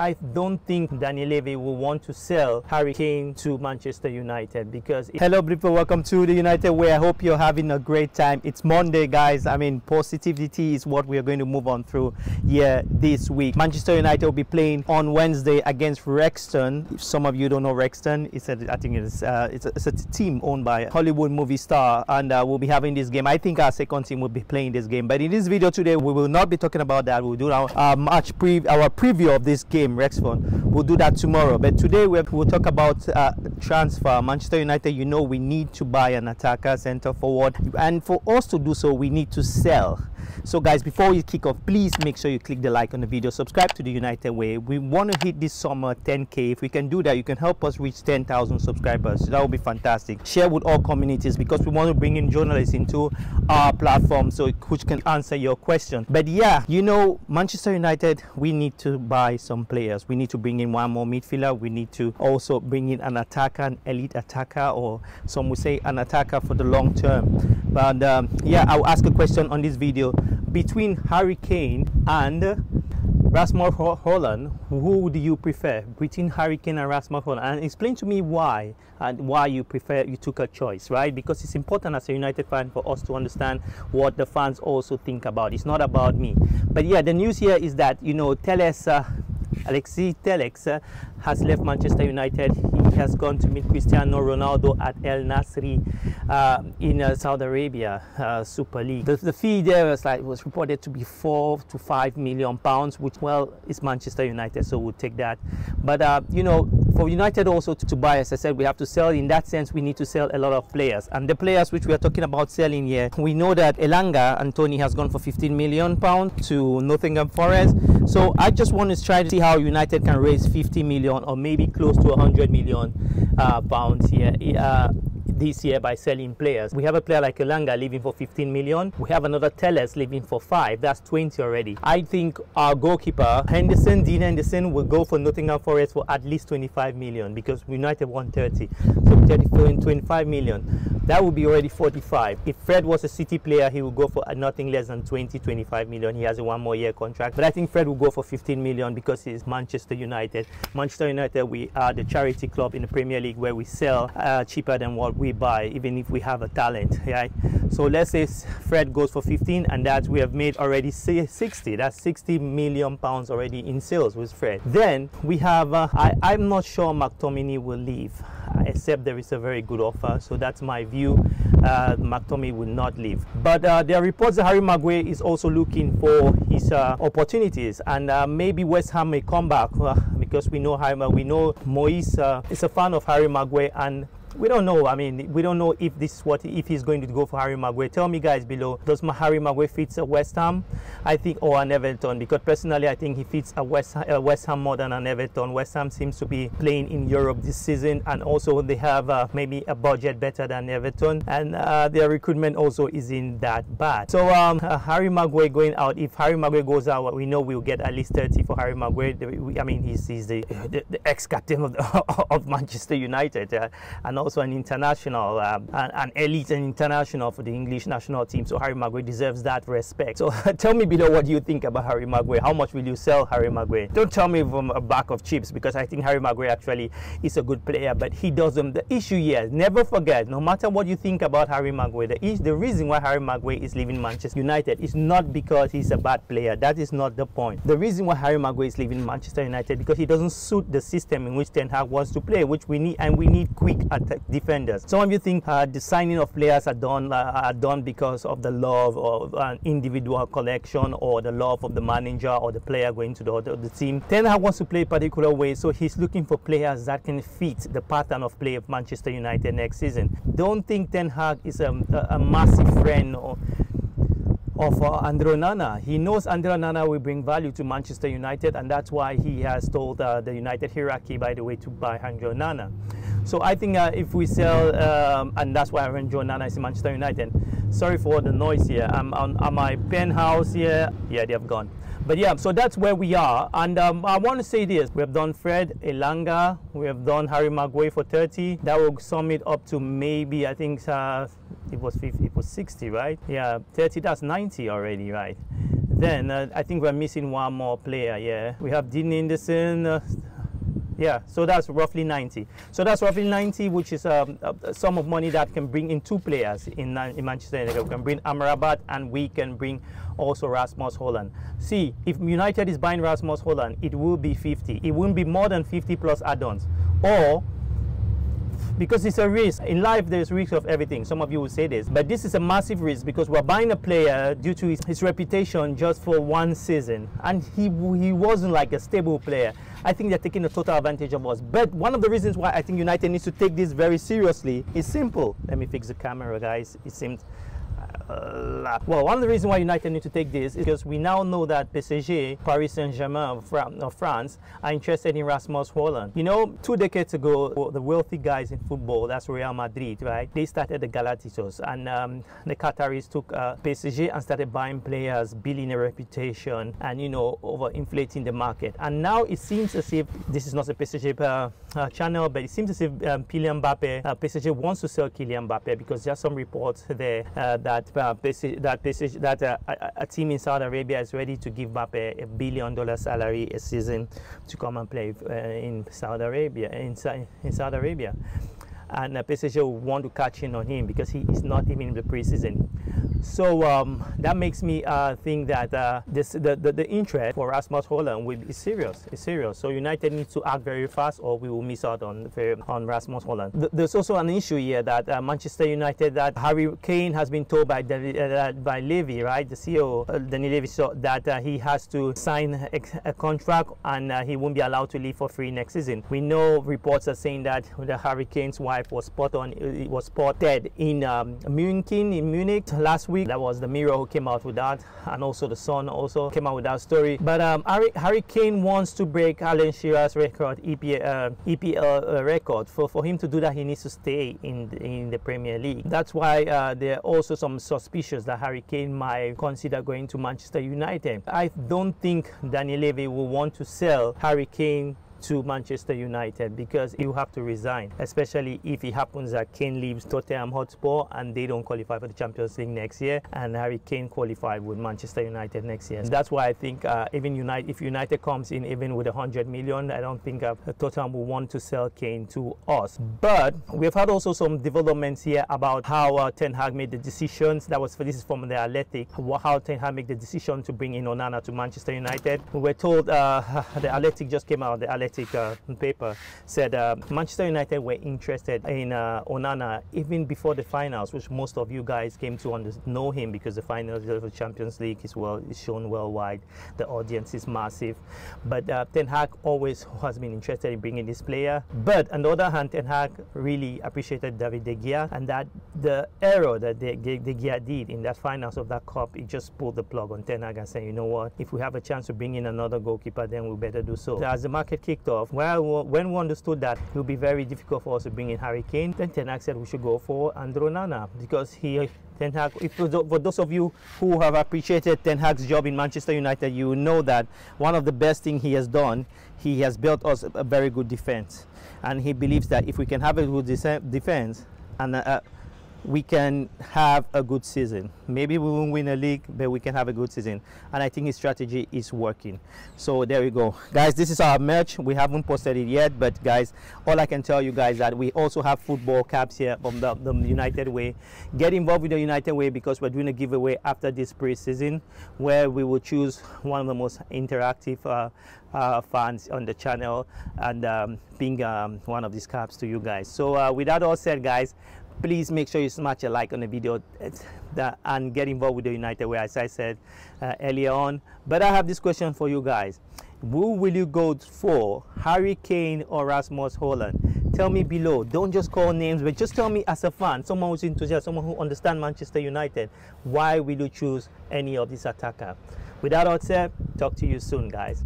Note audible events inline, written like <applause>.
I don't think Daniel Levy will want to sell Harry Kane to Manchester United because. Hello, people. Welcome to the United Way. I hope you're having a great time. It's Monday, guys. I mean, positivity is what we're going to move on through here this week. Manchester United will be playing on Wednesday against Wrexham. If some of you don't know Wrexham, it's a, I think it's, uh, it's, a, it's a team owned by a Hollywood movie star, and uh, we'll be having this game. I think our second team will be playing this game. But in this video today, we will not be talking about that. We'll do our uh, match pre our preview of this game, Wrexham. We'll do that tomorrow. But today we'll, we'll talk about uh, transfer. Manchester United, you know, we need to buy an attacker, center forward, and for us to do so, we need to sell. So guys, before we kick off, please make sure you click the like on the video, subscribe to the United Way. We want to hit this summer 10k. If we can do that, you can help us reach 10,000 subscribers. That would be fantastic. Share with all communities because we want to bring in journalists into our platform so which can answer your question. But yeah, you know, Manchester United, we need to buy some players. We need to bring in one more midfielder. We need to also bring in an attacker, an elite attacker, or some would say an attacker for the long term. But um, yeah, I'll ask a question on this video between Harry Kane and Rasmus Hojlund, who do you prefer between Harry Kane and Rasmus Hojlund? And explain to me why and why you prefer you took a choice, right? Because it's important as a United fan for us to understand what the fans also think about. It's not about me. But yeah, the news here is that you know Telles uh, Alexis Telles uh, has left Manchester United. He has gone to meet Cristiano Ronaldo at El Nasri uh, in uh, Saudi Arabia uh, Super League. The, the, fee there was like was reported to be four to five million pounds, which well is Manchester United, so we'll take that. But uh, you know, for United also to, to, buy, as I said, we have to sell. In that sense, we need to sell a lot of players, and the players which we are talking about selling here, we know that Elanga Anthony has gone for 15 million pounds to Nottingham Forest. So I just want to try to see how United can raise 50 million or maybe close to 100 million uh, pounds here. Uh, this year by selling players. We have a player like Elanga leaving for 15 million. We have another Telles leaving for 5. That's 20 already. I think our goalkeeper, Henderson, Dean Henderson, will go for Nottingham Forest for at least 25 million because United won 30. So 30, 25 million. That would be already 45. If Fred was a City player, he would go for nothing less than 20, 25 million. He has a one more year contract. But I think Fred will go for 15 million because he's Manchester United. Manchester United, we are the charity club in the Premier League where we sell uh, cheaper than what we buy, even if we have a talent, right? So let's say Fred goes for 15 and that we have made already 60. That's 60 million pounds already in sales with Fred. Then we have, uh, I, I'm not sure McTominay will leave except there is a very good offer. So that's my view. Uh, McTominay will not leave. But uh, there are reports that Harry Maguire is also looking for his uh, opportunities, and uh, maybe West Ham may come back uh, because we know Harry. We know Moyes uh, is a fan of Harry Maguire, and we don't know. I mean, we don't know if this is what if he's going to go for Harry Maguire. Tell me, guys, below. Does Harry Maguire fits a West Ham? I think, or an Everton, because personally, I think he fits a West a West Ham more than an Everton. West Ham seems to be playing in Europe this season, and also they have uh, maybe a budget better than Everton, and uh, their recruitment also isn't that bad. So um, uh, Harry Maguire going out. If Harry Maguire goes out, we know we'll get at least 30 for Harry Maguire. I mean, he's, he's the, the, the ex-captain of, <laughs> of Manchester United, uh, and also an international, um, an, an, elite and international for the English national team. So Harry Maguire deserves that respect. So <laughs> tell me below what you think about Harry Maguire. How much will you sell Harry Maguire? Don't tell me from a bag of chips because I think Harry Maguire actually is a good player, but he doesn't. The issue here, never forget, no matter what you think about Harry Maguire, the, the reason why Harry Maguire is leaving Manchester United is not because he's a bad player. That is not the point. The reason why Harry Maguire is leaving Manchester United because he doesn't suit the system in which Ten Hag wants to play, which we need, and we need quick defenders. Some of you think uh, the signing of players are done uh, are done because of the love of an individual collection or the love of the manager or the player going to the, the, the team. Ten Hag wants to play a particular way, so he's looking for players that can fit the pattern of play of Manchester United next season. Don't think Ten Hag is a, a, massive friend or of uh, Andre Onana. He knows Andre Onana will bring value to Manchester United, and that's why he has told uh, the United hierarchy, by the way, to buy Andre Onana. So I think uh, if we sell, um, and that's why I Andre Onana is in Manchester United. Sorry for the noise here. I'm on, on my penthouse here. Yeah, they have gone. But yeah, so that's where we are. And um, I want to say this. We have done Fred, Elanga. We have done Harry Maguire for 30. That will sum it up to maybe, I think uh, it was 50, it was 60, right? Yeah, 30, that's 90 already, right? then uh, I think we're missing one more player. Yeah, we have Dean Henderson. Uh, yeah, so that's roughly 90. So that's roughly 90, which is um, a sum of money that can bring in two players in, in Manchester United. We can bring Amrabat and we can bring also Rasmus Hojlund. See, if United is buying Rasmus Hojlund, it will be 50. It won't be more than 50 plus add-ons. Or because it's a risk. In life, there's risk of everything. Some of you will say this, but this is a massive risk because we're buying a player due to his, his reputation just for one season, and he he wasn't like a stable player. I think they're taking a total advantage of us. But one of the reasons why I think United needs to take this very seriously is simple. Let me fix the camera, guys. It seems well, one of the reasons why United need to take this is because we now know that PSG, Paris Saint-Germain of, France, are interested in Rasmus Hojlund. You know, two decades ago, the wealthy guys in football, that's Real Madrid, right? They started the Galacticos, and um, the Qataris took uh, PSG and started buying players, building a reputation, and you know, overinflating the market. And now it seems as if this is not a PSG uh, uh, channel, but it seems as if um, Kylian Mbappe, uh, PSG wants to sell Kylian Mbappe because there are some reports there uh, that uh, that that uh, a, a, team in Saudi Arabia is ready to give up a billion dollar salary a season to come and play uh, in Saudi Arabia in, in Saudi Arabia and uh, PSG want to catch in on him because he is not even in the preseason. So um, that makes me uh, think that uh, this, the, the, the, interest for Rasmus Hojlund will be serious. It's serious. So United needs to act very fast or we will miss out on, on Rasmus Hojlund. There's also an issue here that uh, Manchester United, that Harry Kane has been told by, uh, by Levy, right, the CEO, uh, Daniel Levy, so that uh, he has to sign a, a contract and he won't be allowed to leave for free next season. We know reports are saying that the Harry Kane's wife was spot on, was spotted in um, Munich, in Munich last week. That was the Mirror who came out with that, and also the Sun also came out with that story. But um, Harry, Harry Kane wants to break Alan Shearer's record, EPL, uh, EPL uh, record. For, for him to do that, he needs to stay in the, in the Premier League. That's why uh, there are also some suspicions that Harry Kane might consider going to Manchester United. I don't think Daniel Levy will want to sell Harry Kane to Manchester United because he will have to resign, especially if it happens that Kane leaves Tottenham Hotspur and they don't qualify for the Champions League next year, and Harry Kane qualified with Manchester United next year. That's why I think uh, even United, if United comes in even with 100 million, I don't think uh, Tottenham will want to sell Kane to us. But we've had also some developments here about how uh, Ten Hag made the decisions. That was for this is from the Athletic. How Ten Hag made the decision to bring in Onana to Manchester United. We were told uh, <laughs> the Athletic just came out. The Athletic Athletic uh, paper said uh, Manchester United were interested in uh, Onana even before the finals, which most of you guys came to know him because the finals of the Champions League is well is shown worldwide. The audience is massive, but uh, Ten Hag always has been interested in bringing this player. But on the other hand, Ten Hag really appreciated David De Gea and that the error that De, De, De Gea did in that finals of that cup, it just pulled the plug on Ten Hag and said, you know what, if we have a chance to bring in another goalkeeper, then we better do so. As the market kicked off, well, when we understood that it would be very difficult for us to bring in Harry Kane, then Ten Hag said we should go for Andre Onana because he Ten Hag, if, for those of you who have appreciated Ten Hag's job in Manchester United, you know that one of the best things he has done, he has built us a very good defense. And he believes that if we can have a good defense and uh, we can have a good season. Maybe we won't win a league, but we can have a good season. And I think his strategy is working. So there we go. Guys, this is our merch. We haven't posted it yet, but guys, all I can tell you guys that we also have football caps here from the, the United Way. Get involved with the United Way because we're doing a giveaway after this pre-season where we will choose one of the most interactive uh, uh, fans on the channel and um, um, one of these caps to you guys. So uh, with that all said, guys, please make sure you smash a like on the video and get involved with the United Way, as I said uh, earlier on. But I have this question for you guys. Who will you go for, Harry Kane or Rasmus Hojlund? Tell me below. Don't just call names, but just tell me as a fan, someone who's enthusiastic, someone who understands Manchester United, why will you choose any of these attacker? With that all said, talk to you soon, guys.